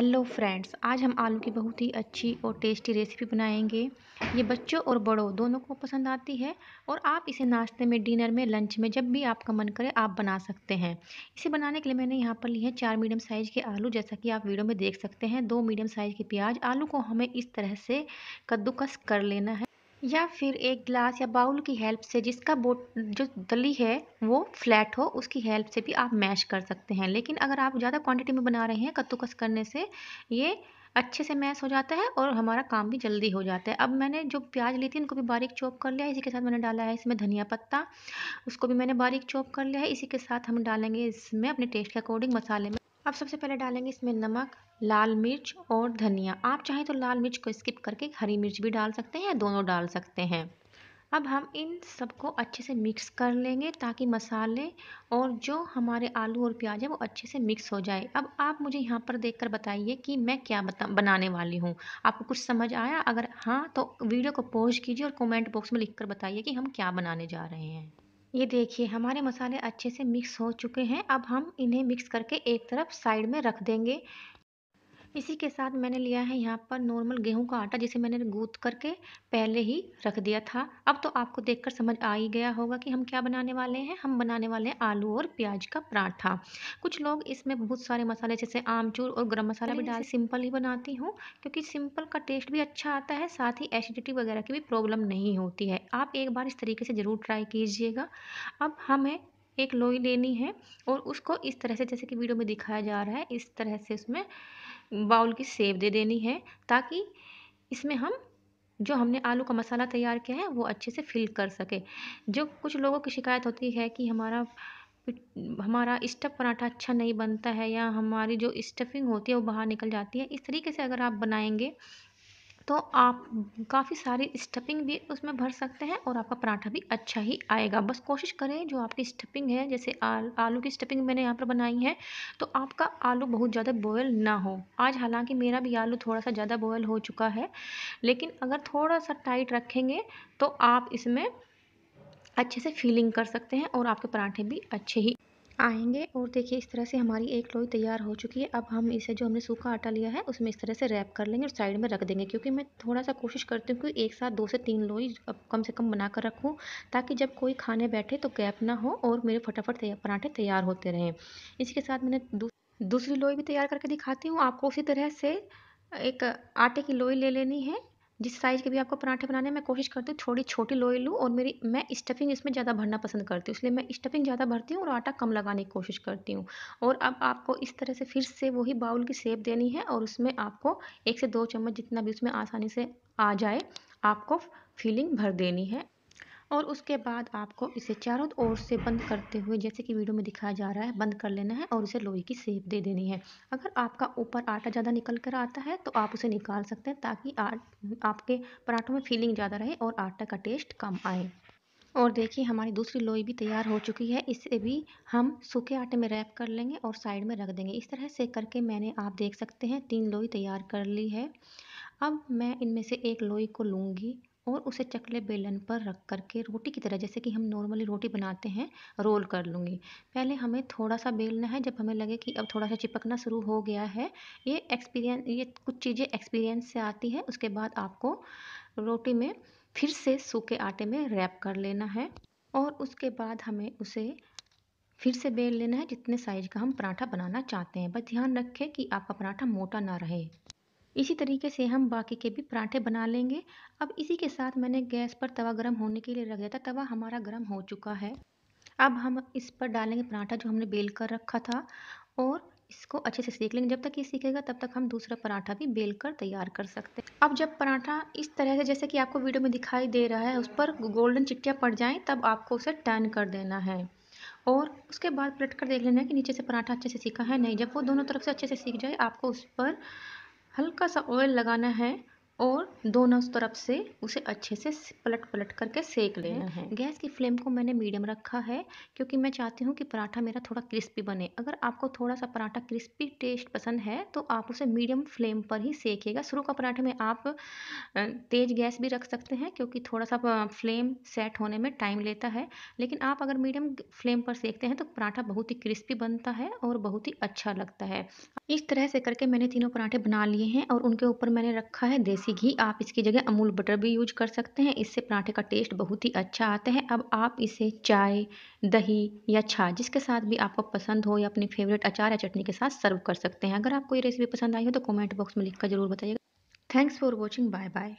Hello friends, आज हम आलू की बहुत ही अच्छी और टेस्टी रेसिपी बनाएँगे। ये बच्चों और बड़ों दोनों को पसंद आती है और आप इसे नाश्ते में, डिनर में, लंच में, जब भी आपका मन करे आप बना सकते हैं। इसे बनाने के लिए मैंने यहाँ पर लिए है चार मीडियम साइज़ के आलू। जैसा कि आप वीडियो में देख सकते हैं, दो मीडियम साइज़ के प्याज। आलू को हमें इस तरह से कद्दूकस कर लेना है। या फिर एक ग्लास या बाउल की हेल्प से जिसका बोट, जो दली है, वो फ्लैट हो, उसकी हेल्प से भी आप मैश कर सकते हैं। लेकिन अगर आप ज़्यादा क्वांटिटी में बना रहे हैं, कद्दूकस करने से, ये अच्छे से मैश हो जाता है और हमारा काम भी जल्दी हो जाता है। अब मैंने जो प्याज ली थी उनको भी बारीक चॉप कर लिया, इसी के साथ मैंने डाला है इसमें धनिया पत्ता, उसको भी मैंने बारीक चॉप कर लिया है, इसी के साथ हम डालेंगे इसमें अपने टेस्ट के अकॉर्डिंग मसाले में अब सबसे पहले डालेंगे इसमें नमक, लाल मिर्च और धनिया। आप चाहें तो लाल मिर्च को स्किप करके हरी मिर्च भी डाल सकते हैं दोनों डाल सकते हैं। अब हम इन सबको अच्छे से मिक्स कर लेंगे ताकि मसाले और जो हमारे आलू और प्याज है वो अच्छे से मिक्स हो जाए। अब आप मुझे यहाँ पर देखकर बताइए कि मैं क्या बता, बनाने वाली हूँ। आपको कुछ समझ आया? अगर हाँ तो वीडियो को पॉज कीजिए और कमेंट बॉक्स में लिख कर बताइए कि हम क्या बनाने जा रहे हैं। ये देखिए, हमारे मसाले अच्छे से मिक्स हो चुके हैं। अब हम इन्हें मिक्स करके एक तरफ़ साइड में रख देंगे। इसी के साथ मैंने लिया है यहाँ पर नॉर्मल गेहूँ का आटा जिसे मैंने गूँथ करके पहले ही रख दिया था। अब तो आपको देखकर समझ आ ही गया होगा कि हम क्या बनाने वाले हैं। हम बनाने वाले हैं आलू और प्याज का पराठा। कुछ लोग इसमें बहुत सारे मसाले जैसे आमचूर और गर्म मसाला भी डाल सिंपल ही बनाती हूँ क्योंकि सिंपल का टेस्ट भी अच्छा आता है साथ ही एसिडिटी वगैरह की भी प्रॉब्लम नहीं होती है। आप एक बार इस तरीके से ज़रूर ट्राई कीजिएगा। अब हमें एक लोई लेनी है और उसको इस तरह से जैसे कि वीडियो में दिखाया जा रहा है इस तरह से उसमें बाउल की सेव दे देनी है ताकि इसमें हम जो हमने आलू का मसाला तैयार किया है, वो अच्छे से फिल कर सके। जो कुछ लोगों की शिकायत होती है कि हमारा हमारा स्टफ़ पराठा अच्छा नहीं बनता है या हमारी जो स्टफिंग होती है, वो बाहर निकल जाती है, इस तरीके से अगर आप बनाएँगे तो आप काफ़ी सारी स्टफिंग भी उसमें भर सकते हैं और आपका पराठा भी अच्छा ही आएगा। बस कोशिश करें जो आपकी स्टफिंग है जैसे आल, आलू की स्टफिंग मैंने यहाँ पर बनाई है तो आपका आलू बहुत ज़्यादा बॉयल ना हो। आज हालाँकि मेरा भी आलू थोड़ा सा ज़्यादा बॉयल हो चुका है लेकिन अगर थोड़ा सा टाइट रखेंगे तो आप इसमें अच्छे से फीलिंग कर सकते हैं और आपके पराठे भी अच्छे ही आएँगे और देखिए इस तरह से हमारी एक लोई तैयार हो चुकी है। अब हम इसे जो हमने सूखा आटा लिया है, उसमें इस तरह से रैप कर लेंगे और साइड में रख देंगे, क्योंकि मैं थोड़ा सा कोशिश करती हूँ कि एक साथ दो से तीन लोई कम से कम बना कर रखूँ, ताकि जब कोई खाने बैठे तो गैप ना हो और मेरे फटाफट पराठे तैयार होते रहें। इसी के साथ मैंने दूसरी लोई भी तैयार करके दिखाती हूँ। आपको उसी तरह से एक आटे की लोई ले लेनी है जिस साइज़ के भी आपको पराठे बनाने मैं कोशिश करती हूँ थोड़ी छोटी लोई लूँ और मेरी, मैं स्टफिंग इसमें ज़्यादा भरना पसंद करती हूँ, इसलिए मैं स्टफिंग ज़्यादा भरती हूँ और आटा कम लगाने की कोशिश करती हूँ। और अब आपको इस तरह से फिर से वही बाउल की सेप देनी है और उसमें आपको एक से दो चम्मच जितना भी उसमें आसानी से आ जाए, आपको फीलिंग भर देनी है। और उसके बाद आपको इसे चारों ओर से बंद करते हुए, जैसे कि वीडियो में दिखाया जा रहा है, बंद कर लेना है और इसे लोहे की सेप दे देनी है। अगर आपका ऊपर आटा ज़्यादा निकल कर आता है तो आप उसे निकाल सकते हैं ताकि आपके पराठों में फीलिंग ज़्यादा रहे और आटा का टेस्ट कम आए। और देखिए, हमारी दूसरी लोई भी तैयार हो चुकी है। इसे भी हम सूखे आटे में रैप कर लेंगे और साइड में रख देंगे। इस तरह से करके मैंने, आप देख सकते हैं, तीन लोई तैयार कर ली है। अब मैं इनमें से एक लोई को लूँगी। और उसे चकले बेलन पर रख कर के रोटी की तरह, जैसे कि हम नॉर्मली रोटी बनाते हैं, रोल कर लूँगी। पहले हमें थोड़ा सा बेलना है, जब हमें लगे कि अब थोड़ा सा चिपकना शुरू हो गया है, ये एक्सपीरियंस ये कुछ चीज़ें एक्सपीरियंस से आती है, उसके बाद आपको रोटी में फिर से सूखे आटे में रैप कर लेना है और उसके बाद हमें उसे फिर से बेल लेना है, जितने साइज़ का हम पराठा बनाना चाहते हैं। बस ध्यान रखें कि आपका पराठा मोटा ना रहे। इसी तरीके से हम बाकी के भी पराठे बना लेंगे। अब इसी के साथ मैंने गैस पर तवा गर्म होने के लिए रख दिया था। तवा हमारा गर्म हो चुका है। अब हम इस पर डालेंगे पराठा जो हमने बेल कर रखा था और इसको अच्छे से सेक लेंगे। जब तक ये सीखेगा तब तक हम दूसरा पराठा भी बेल कर तैयार कर सकते हैं। अब जब पराठा इस तरह से, जैसे कि आपको वीडियो में दिखाई दे रहा है, उस पर गोल्डन चिट्टियाँ पड़ जाएँ, तब आपको उसे टर्न कर देना है। और उसके बाद पलट कर देख लेना है कि नीचे से पराठा अच्छे से सीखा है नहीं। जब वो दोनों तरफ़ से अच्छे से सीख जाए, आपको उस पर हल्का सा ऑयल लगाना है। और दोनों तरफ़ से उसे अच्छे से पलट पलट करके सेक लेना है। गैस की फ्लेम को मैंने मीडियम रखा है क्योंकि मैं चाहती हूँ कि पराठा मेरा थोड़ा क्रिस्पी बने। अगर आपको थोड़ा सा पराठा क्रिस्पी टेस्ट पसंद है तो आप उसे मीडियम फ्लेम पर ही सेकिएगा। शुरू का पराठे में आप तेज़ गैस भी रख सकते हैं क्योंकि थोड़ा सा फ्लेम सेट होने में टाइम लेता है। लेकिन आप अगर मीडियम फ्लेम पर सेकते हैं तो पराठा बहुत ही क्रिस्पी बनता है और बहुत ही अच्छा लगता है। इस तरह से करके मैंने तीनों पराठे बना लिए हैं और उनके ऊपर मैंने रखा है देसी घी, आप इसकी जगह अमूल बटर भी यूज़ कर सकते हैं। इससे पराठे का टेस्ट बहुत ही अच्छा आता है। अब आप इसे चाय, दही या छाछ जिसके साथ भी आपको पसंद हो या अपने फेवरेट अचार या चटनी के साथ सर्व कर सकते हैं। अगर आपको ये रेसिपी पसंद आई हो तो कॉमेंट बॉक्स में लिखकर ज़रूर बताइएगा। Thanks for watching bye bye